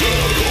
Get